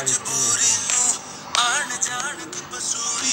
मजबूरी आन जान की बसूरी